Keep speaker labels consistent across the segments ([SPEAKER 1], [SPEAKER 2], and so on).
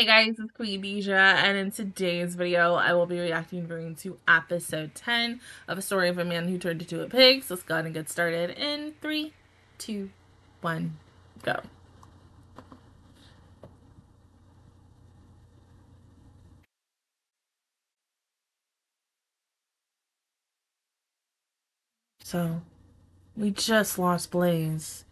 [SPEAKER 1] Hey guys, it's Queendija, and in today's video, I will be reacting to episode 10 of A Story of a Man Who Turned into a Pig. So let's go ahead and get started in three, two, one, go. So, we just lost Blaise.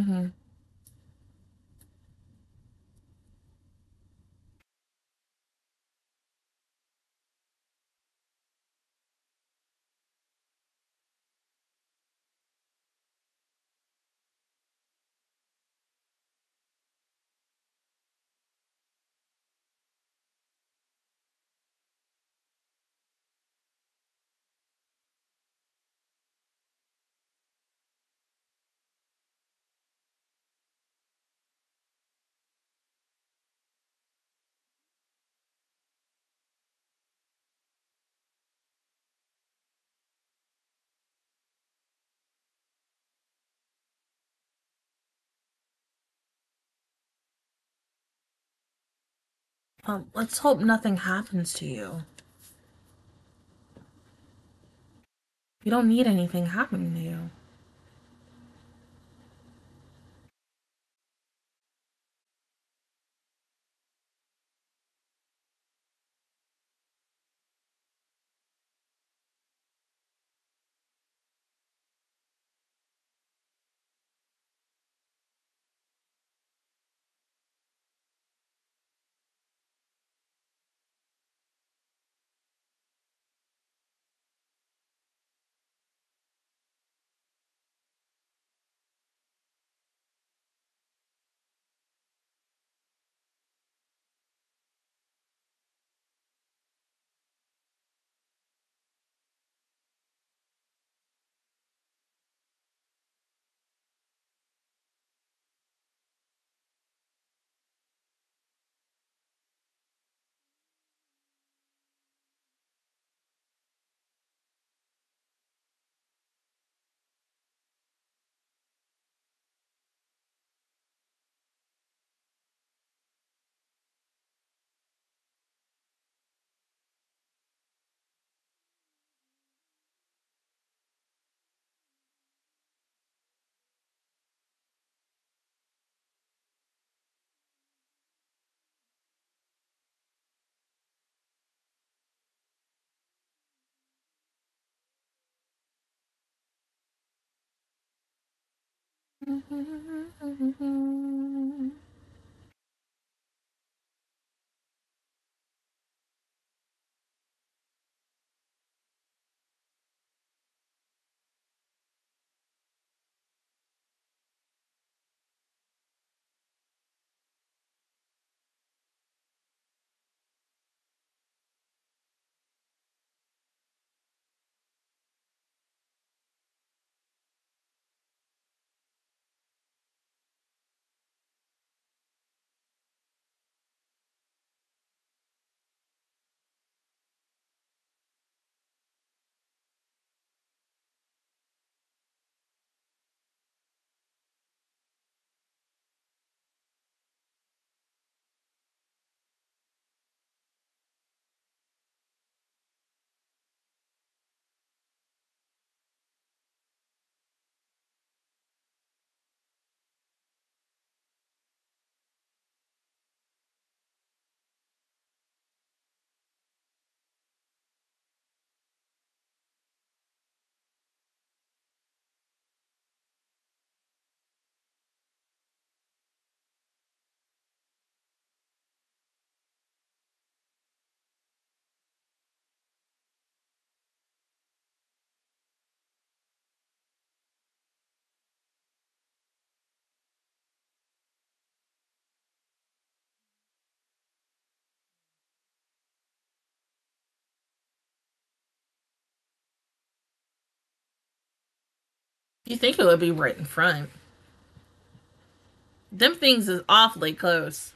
[SPEAKER 1] Mm-hmm. Um, let's hope nothing happens to you. You don't need anything happening to you. Mm-hmm. mm-hmm. You think it would be right in front. Them things is awfully close.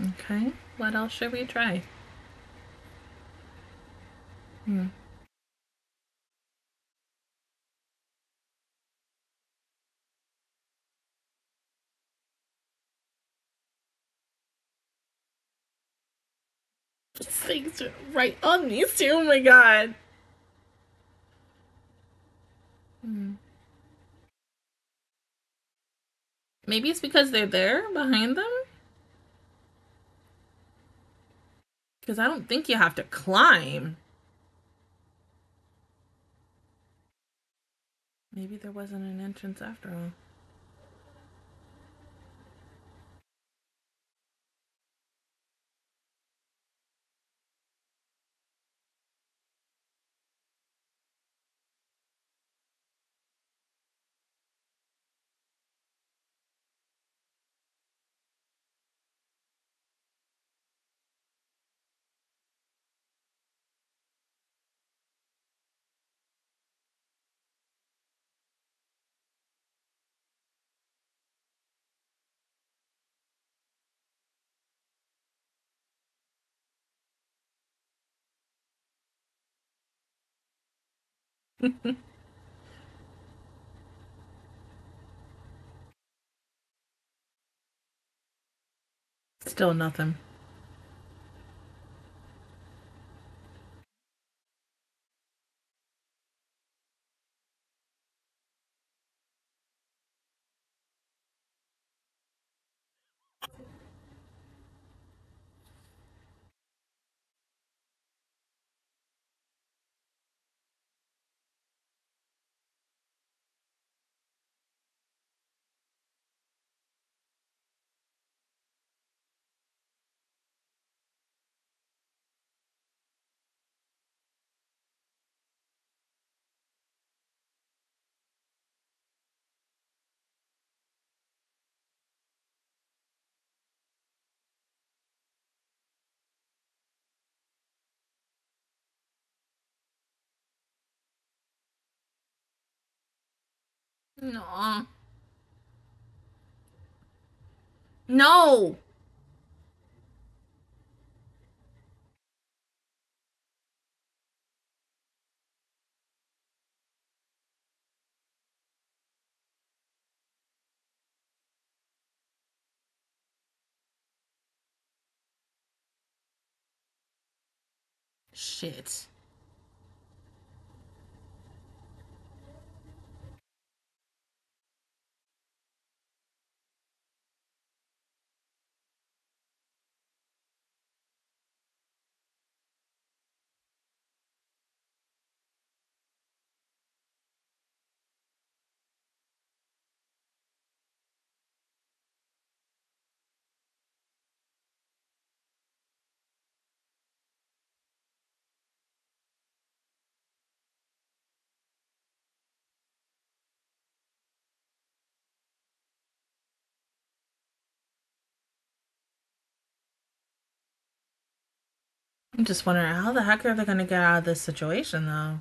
[SPEAKER 1] Okay, what else should we try? Hmm. things right on these two. Oh my god. Hmm. Maybe it's because they're there behind them? Because I don't think you have to climb. Maybe there wasn't an entrance after all. Still nothing. No. No. Shit. I'm just wondering how the heck are they going to get out of this situation, though?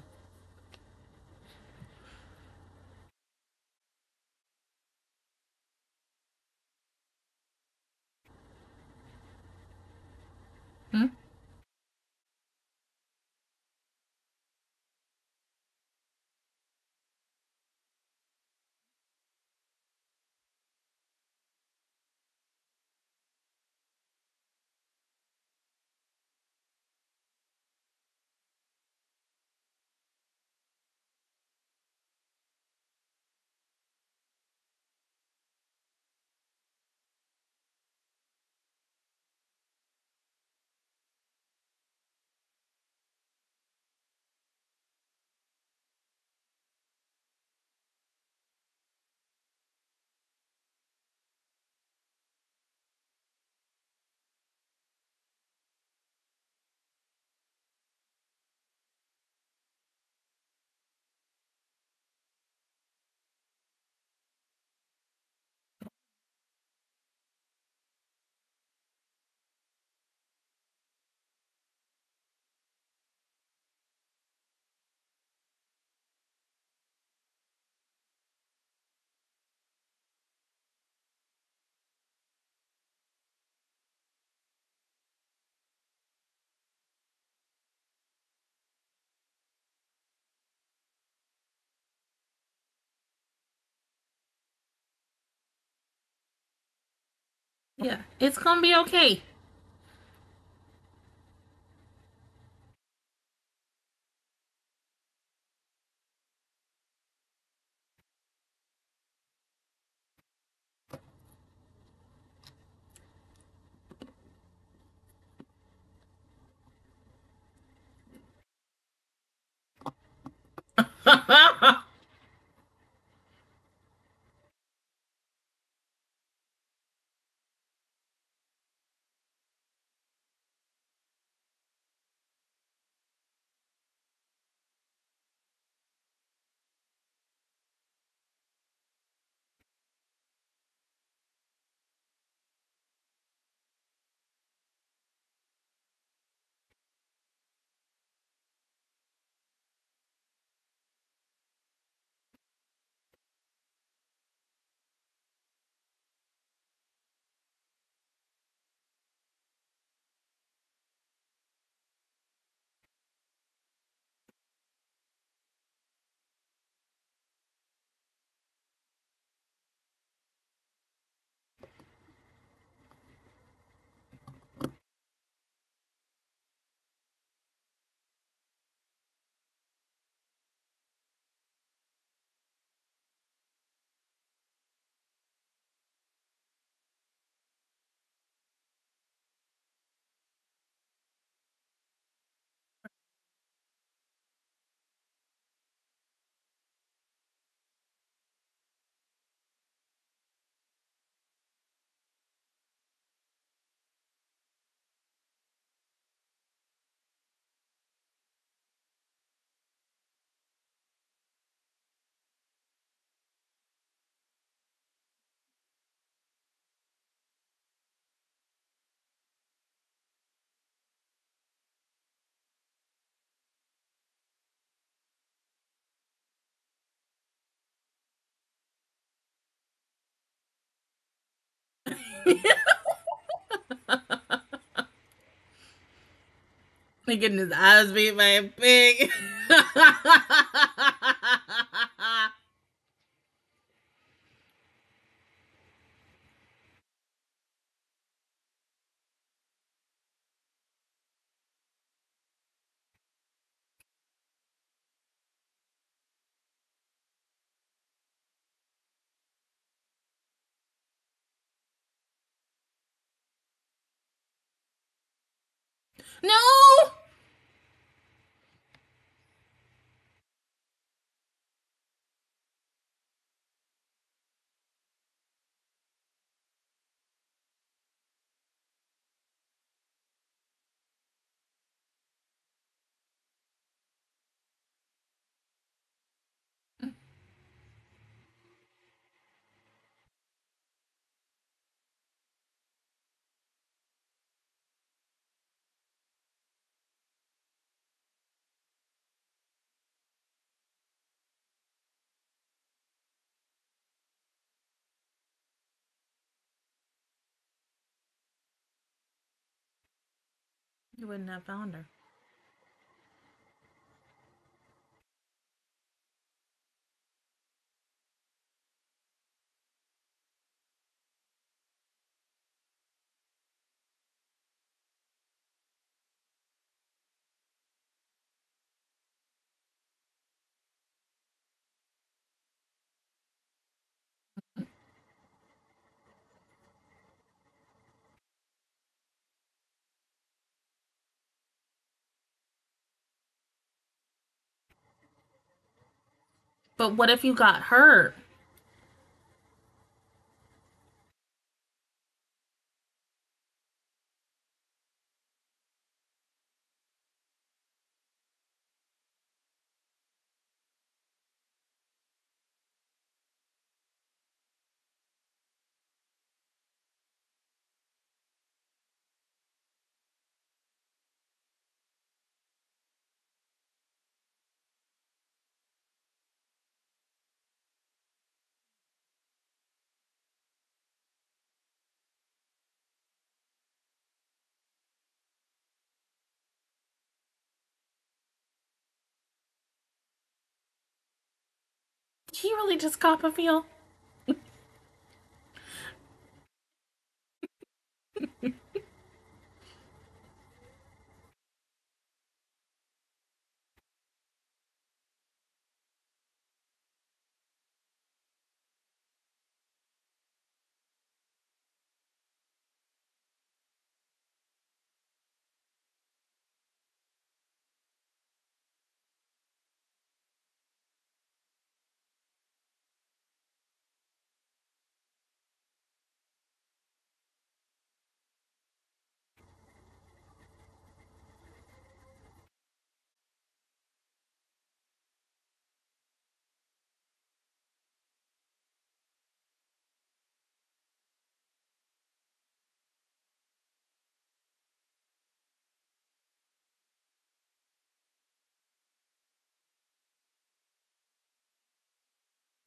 [SPEAKER 1] Yeah, it's gonna be okay. My goodness, I was beat a pig. no! You wouldn't have found her. But what if you got hurt? He really just Copperfield.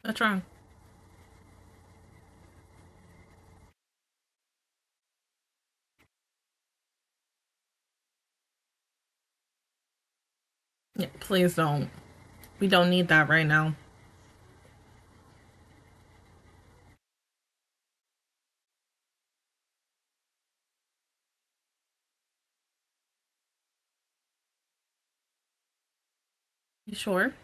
[SPEAKER 1] What's wrong? Yeah, please don't. We don't need that right now. You sure?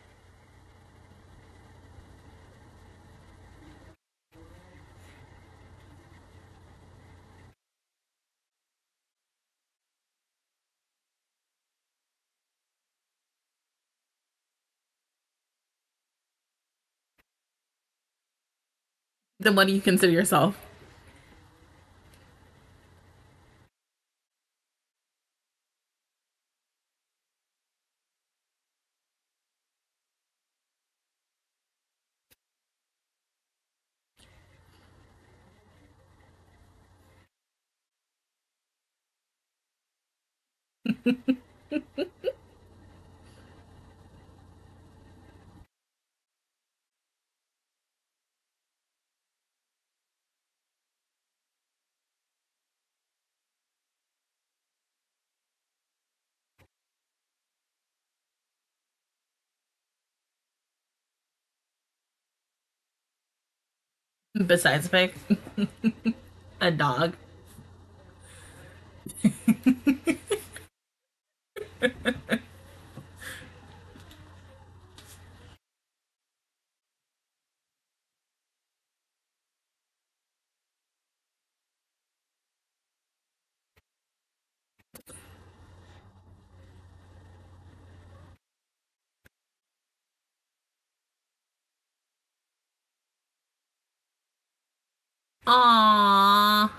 [SPEAKER 1] Then what do you consider yourself? Besides pig? a dog. Aww.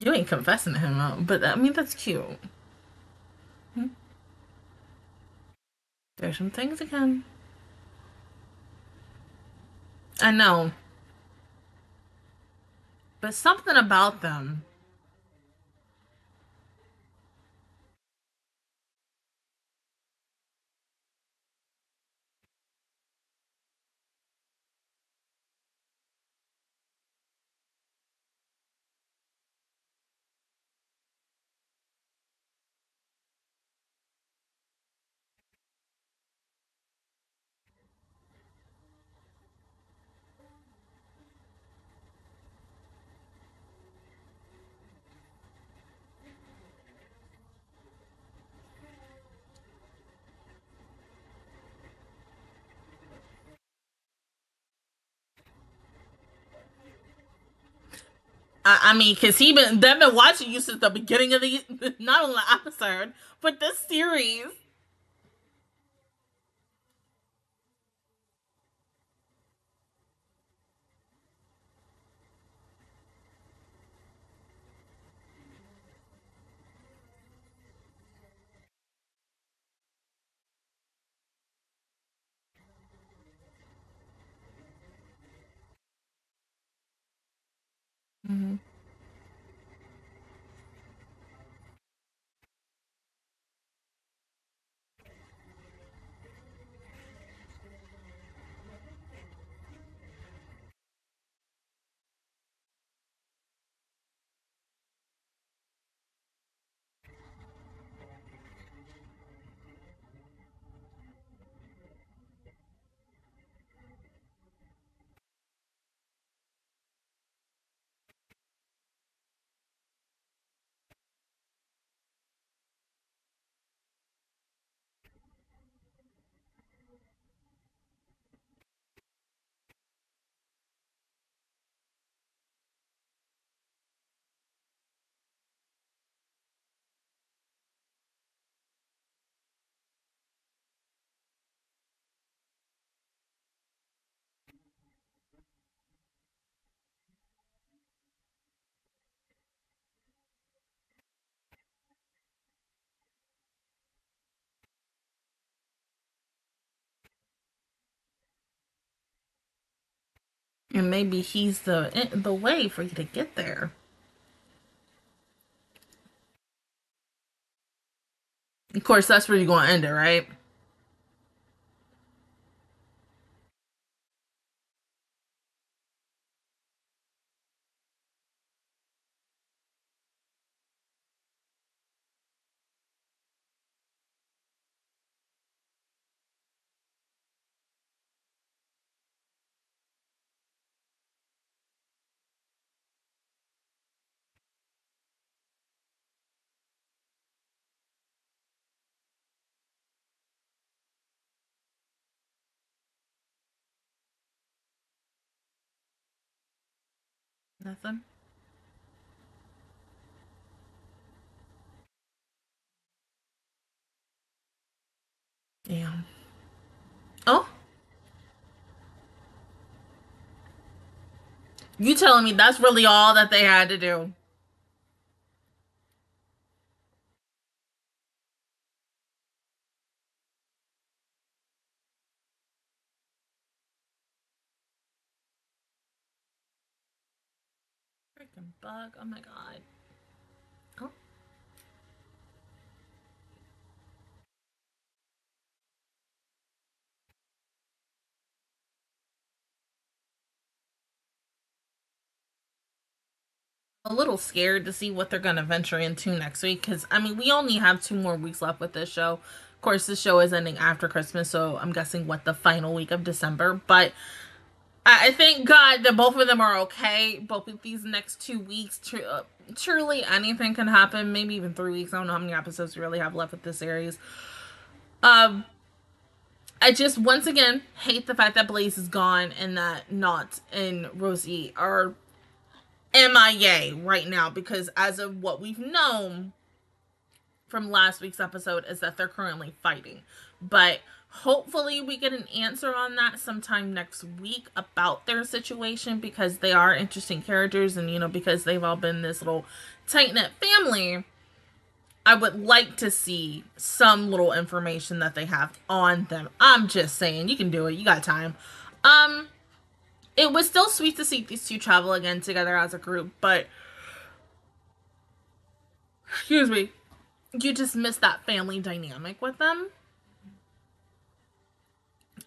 [SPEAKER 1] You ain't confessing to him, but I mean, that's cute. Hmm? There's some things again. I know. But something about them. I, I mean, cause he been they've been watching you since the beginning of the not only episode, but this series. And maybe he's the eh, the way for you to get there. Of course, that's where you're going to end it, right? Nothing. Yeah. Oh? You telling me that's really all that they had to do? Bug. Oh my god. Oh. A little scared to see what they're going to venture into next week because, I mean, we only have two more weeks left with this show. Of course, the show is ending after Christmas, so I'm guessing what the final week of December. But I, thank God that both of them are okay. Both of these next two weeks, tr- uh, truly anything can happen. Maybe even three weeks. I don't know how many episodes we really have left with this series. Um, I just once again hate the fact that Blaise is gone and that Nott and Rosie are MIA right now because as of what we've known from last week's episode is that they're currently fighting. But hopefully we get an answer on that sometime next week about their situation because they are interesting characters and you know because they've all been this little tight-knit family i would like to see some little information that they have on them. I'm just saying you can do it. You got time. Um it was still sweet to see these two travel again together as a group but excuse me you just miss that family dynamic with them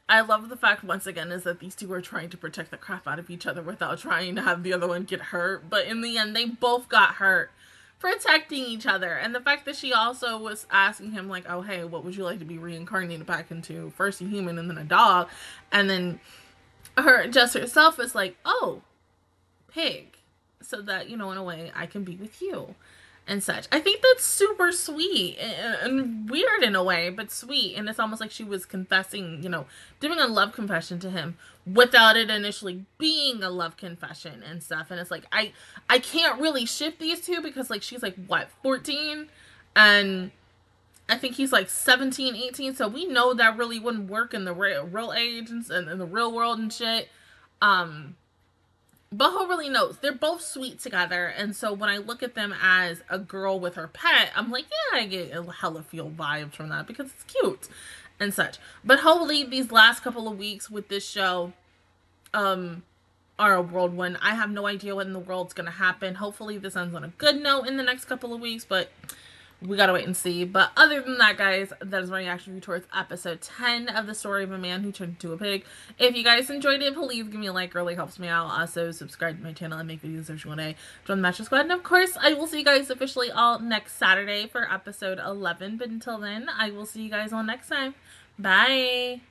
[SPEAKER 1] I love the fact once again is that these two are trying to protect the crap out of each other without trying to have the other one get hurt. But in the end, they both got hurt protecting each other. And the fact that she also was asking him like, "Oh, hey, what would you like to be reincarnated back into? First a human and then a dog." And then her just herself is like, "Oh, pig." So that, you know, in a way I can be with you and such. I think that's super sweet and weird in a way, but sweet. And it's almost like she was confessing, you know, doing a love confession to him without it initially being a love confession and stuff. And it's like I I can't really shift these two because like she's like what 14 and I think he's like 17, 18. So we know that really wouldn't work in the real, real age and in the real world and shit. Um but who really knows? They're both sweet together, and so when I look at them as a girl with her pet, I'm like, yeah, I get a hella feel vibes from that because it's cute and such. But hopefully, these last couple of weeks with this show, um, are a world whirlwind. I have no idea what in the world's gonna happen. Hopefully, this ends on a good note in the next couple of weeks, but we gotta wait and see. But other than that, guys, that is my reaction review towards episode 10 of the story of a man who turned into a pig. If you guys enjoyed it, please give me a like. It really helps me out. Also, subscribe to my channel and make videos every one day. Join the Master Squad. And of course, I will see you guys officially all next Saturday for episode 11. But until then, I will see you guys all next time. Bye.